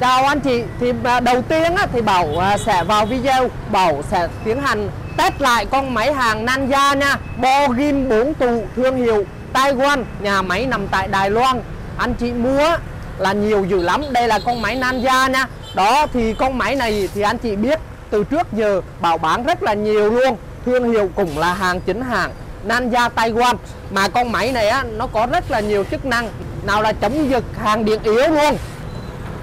Chào anh chị, thì à, đầu tiên á, thì Bảo à, sẽ vào video. Bảo sẽ tiến hành test lại con máy hàng Nanya nha. Bo gim 4 tụ thương hiệu Taiwan Nhà máy nằm tại Đài Loan. Anh chị mua là nhiều dữ lắm. Đây là con máy Nanya nha. Đó thì con máy này thì anh chị biết từ trước giờ Bảo bán rất là nhiều luôn. Thương hiệu cũng là hàng chính hãng Nanya Taiwan. Mà con máy này á, nó có rất là nhiều chức năng. Nào là chống giật hàng điện yếu luôn.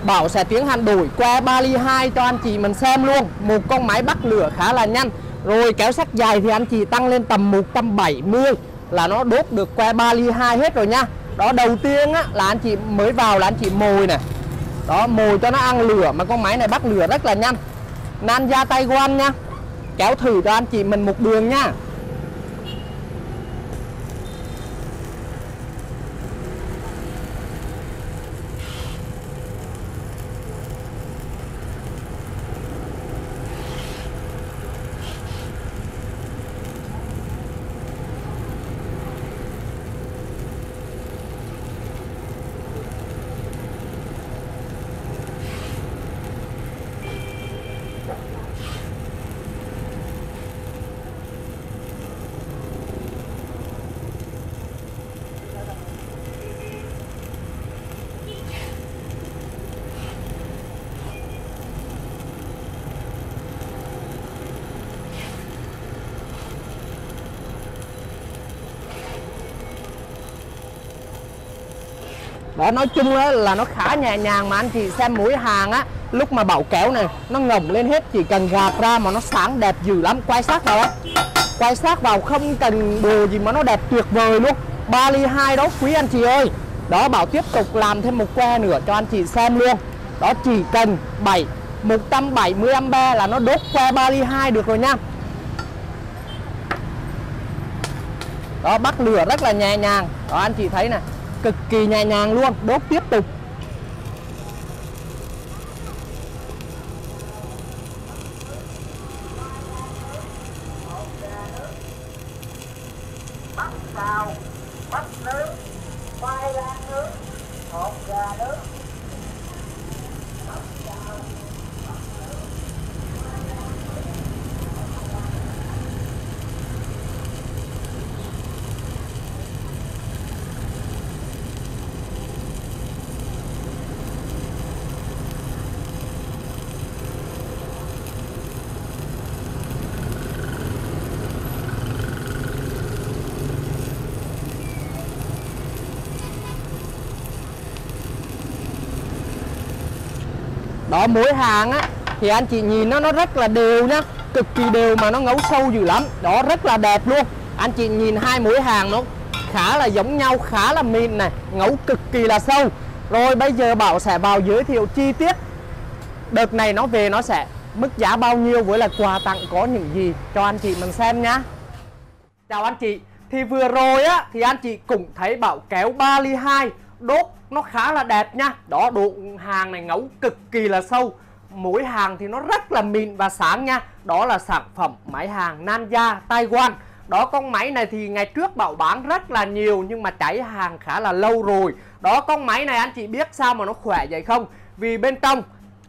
Bảo sẽ tiến hành đổi qua ba ly 2 cho anh chị mình xem luôn. Một con máy bắt lửa khá là nhanh. Rồi kéo sắt dài thì anh chị tăng lên tầm 170 Là nó đốt được qua ba ly 2 hết rồi nha. Đó đầu tiên á, là anh chị mới vào là anh chị mồi nè. Đó mồi cho nó ăn lửa Mà con máy này bắt lửa rất là nhanh. Nanya Taiwan nha. Kéo thử cho anh chị mình một đường nha. Đó nói chung á, là nó khá nhẹ nhàng mà anh chị xem mũi hàng á lúc mà bảo kéo này nó ngồng lên hết chỉ cần gạt ra mà nó sáng đẹp dữ lắm. Quay sát vào á. Quay sát vào không cần đồ gì mà nó đẹp tuyệt vời luôn. Ba ly hai đó quý anh chị ơi. Đó bảo tiếp tục làm thêm một que nữa cho anh chị xem luôn. Đó chỉ cần 7 170 ampe là nó đốt que ba ly hai được rồi nha. Đó bắt lửa rất là nhẹ nhàng. Đó anh chị thấy nè cực kỳ nhẹ nhàng luôn. Đốt tiếp tục. Đó, mỗi hàng á, thì anh chị nhìn nó nó rất là đều nhá. Cực kỳ đều mà nó ngấu sâu dữ lắm. Đó, rất là đẹp luôn. Anh chị nhìn hai mũi hàng nó khá là giống nhau, khá là mịn này, ngấu cực kỳ là sâu. Rồi bây giờ bảo sẽ vào giới thiệu chi tiết. Đợt này nó về nó sẽ mức giá bao nhiêu với là quà tặng có những gì cho anh chị mình xem nhá. Chào anh chị. Thì vừa rồi á, thì anh chị cũng thấy bảo kéo 3 ly 2 đốt nó khá là đẹp nha. Đó, độ hàng này ngấu cực kỳ là sâu. Mỗi hàng thì nó rất là mịn và sáng nha. Đó là sản phẩm máy hàng Nanya Taiwan. Đó, con máy này thì ngày trước bảo bán rất là nhiều nhưng mà cháy hàng khá là lâu rồi. Đó, con máy này anh chị biết sao mà nó khỏe vậy không? Vì bên trong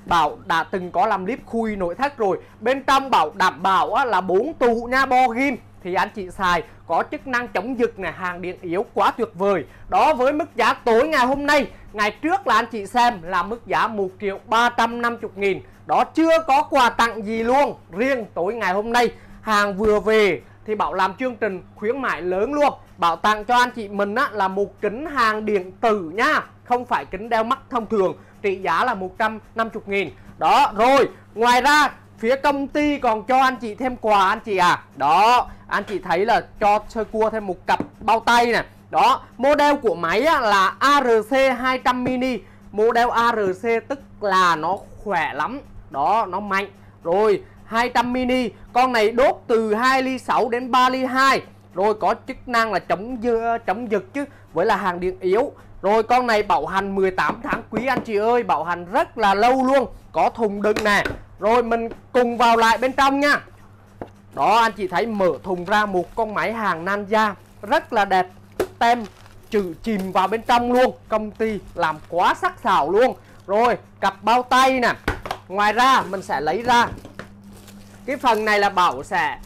Bảo đã từng có làm clip khui nội thất rồi. Bên trong Bảo đảm bảo là 4 tụ nha, bo ghim. Thì anh chị xài. Có chức năng chống giật này hàng điện yếu quá tuyệt vời. Đó với mức giá tối ngày hôm nay Ngày trước là anh chị xem là mức giá 1 triệu 350 nghìn. Đó chưa có quà tặng gì luôn Riêng tối ngày hôm nay. Hàng vừa về thì Bảo làm chương trình khuyến mại lớn luôn. Bảo tặng cho anh chị mình á, là một kính hàng điện tử nha Không phải kính đeo mắt thông thường. Trị giá là 150 nghìn. Đó rồi ngoài ra phía công ty còn cho anh chị thêm quà anh chị à. Đó anh chị thấy là cho sơ cua thêm một cặp bao tay nè. Đó model của máy á, là ARC 200 mini. Model ARC tức là nó khỏe lắm. Đó nó mạnh. Rồi 200 mini. Con này đốt từ 2 ly 6 đến 3 ly 2 Rồi có chức năng là chống dơ, chống giật chứ Với là hàng điện yếu. Rồi con này bảo hành 18 tháng quý anh chị ơi. Bảo hành rất là lâu luôn. Có thùng đựng nè. Rồi mình cùng vào lại bên trong nha. Đó, anh chị thấy mở thùng ra một con máy hàng Nanya Rất là đẹp. Tem chữ chìm vào bên trong luôn. Công ty làm quá sắc sảo luôn. Rồi, cặp bao tay nè. Ngoài ra, mình sẽ lấy ra. Cái phần này là bảo sẽ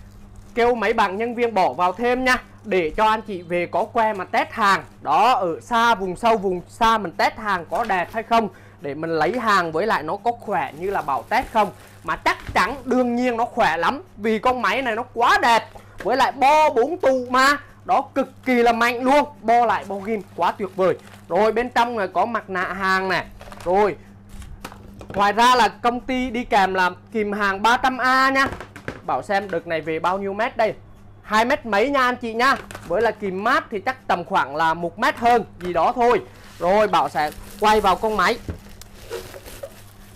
kêu mấy bạn nhân viên bỏ vào thêm nha, để cho anh chị về có que mà test hàng. Đó, ở xa vùng sâu, vùng xa mình test hàng có đẹp hay không để mình lấy hàng với lại nó có khỏe như là bảo test không? Mà chắc chắn đương nhiên nó khỏe lắm, vì con máy này nó quá đẹp. Với lại bo bốn tụ mà, đó cực kỳ là mạnh luôn. Bo lại bo ghim quá tuyệt vời. Rồi bên trong này có mặt nạ hàng này rồi, ngoài ra là công ty đi kèm là kìm hàng 300A nha. Bảo xem đợt này về bao nhiêu mét đây? Hai mét mấy nha anh chị nha. Với là kìm mát thì chắc tầm khoảng là một mét hơn, gì đó thôi. Rồi, bảo sẽ quay vào con máy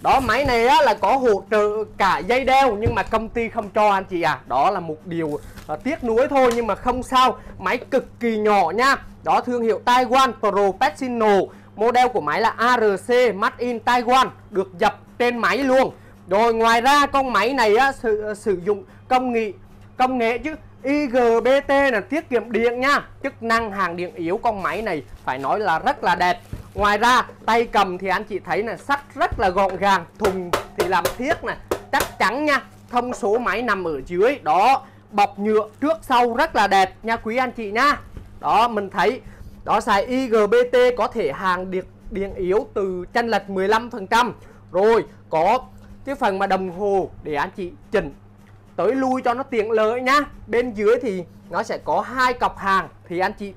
đó máy này á, là có hỗ trợ cả dây đeo nhưng mà công ty không cho anh chị à đó là một điều uh, tiếc nuối thôi nhưng mà không sao. Máy cực kỳ nhỏ nha. Đó thương hiệu Taiwan Professional model của máy là ARC Made in Taiwan được dập trên máy luôn. Rồi ngoài ra con máy này á, sử, à, sử dụng công nghệ công nghệ chứ IGBT là tiết kiệm điện nha. Chức năng hàng điện yếu con máy này phải nói là rất là đẹp ngoài ra tay cầm thì anh chị thấy là sắt rất là gọn gàng thùng thì làm thiết này chắc chắn nha thông số máy nằm ở dưới đó. Bọc nhựa trước sau rất là đẹp nha quý anh chị nha. Đó mình thấy đó xài IGBT có thể hàng điện điện yếu từ chân lệch 15% rồi có cái phần mà đồng hồ để anh chị chỉnh tới lui cho nó tiện lợi nhá bên dưới thì nó sẽ có hai cọc hàng thì anh chị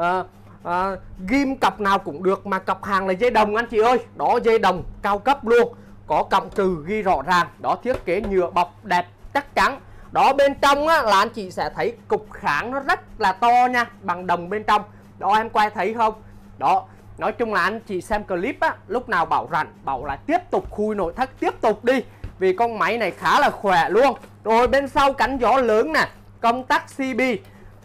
uh, à, ghim cọc nào cũng được mà cọc hàng là dây đồng anh chị ơi. Đó dây đồng cao cấp luôn. Có cọng trừ ghi rõ ràng. Đó thiết kế nhựa bọc đẹp chắc chắn. Đó bên trong á, là anh chị sẽ thấy cục kháng nó rất là to nha bằng đồng bên trong. Đó em quay thấy không? Đó nói chung là anh chị xem clip á lúc nào bảo rảnh bảo là tiếp tục khui nội thất tiếp tục đi. Vì con máy này khá là khỏe luôn. Rồi bên sau cánh gió lớn nè công tắc CB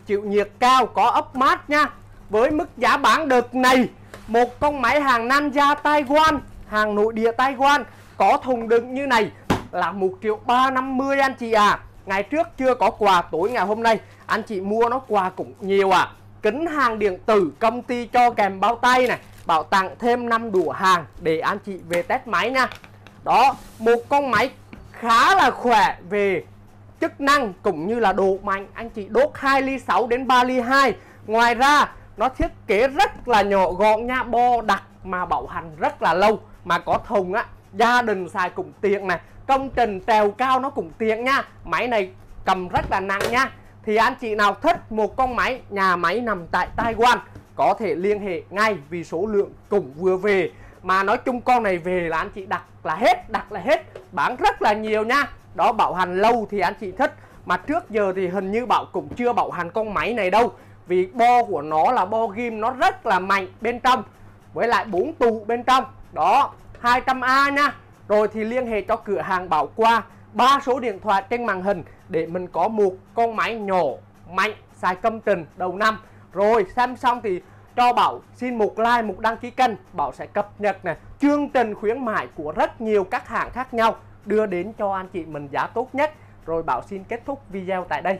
chịu nhiệt cao có ốc mát nha với mức giá bán đợt này, một con máy hàng Nanja Taiwan, hàng nội địa Taiwan có thùng đựng như này là 1 triệu 350 anh chị à ngày trước chưa có quà, tối ngày hôm nay anh chị mua nó quà cũng nhiều à kính hàng điện tử, công ty cho kèm bao tay này, bảo tặng thêm 5 đũa hàng để anh chị về test máy nha. Đó, một con máy khá là khỏe về chức năng cũng như là độ mạnh. Anh chị đốt 2 ly 6 đến 3 ly 2 ngoài ra nó thiết kế rất là nhỏ gọn nha, bo đặc mà bảo hành rất là lâu. Mà có thùng á, gia đình xài cũng tiện này, công trình trèo cao nó cũng tiện nha. Máy này cầm rất là nặng nha. Thì anh chị nào thích một con máy, nhà máy nằm tại Taiwan, có thể liên hệ ngay vì số lượng cũng vừa về. Mà nói chung con này về là anh chị đặt là hết, đặt là hết, bán rất là nhiều nha. Đó, bảo hành lâu thì anh chị thích. Mà trước giờ thì hình như bảo cũng chưa bảo hành con máy này đâu vì bo của nó là bo ghim nó rất là mạnh bên trong với lại bốn tụ bên trong. Đó 200A nha. Rồi thì liên hệ cho cửa hàng bảo qua ba số điện thoại trên màn hình để mình có một con máy nhỏ mạnh xài công trình đầu năm. Rồi xem xong thì cho Bảo xin một like, một đăng ký kênh. Bảo sẽ cập nhật này chương trình khuyến mại của rất nhiều các hãng khác nhau đưa đến cho anh chị mình giá tốt nhất. Rồi Bảo xin kết thúc video tại đây.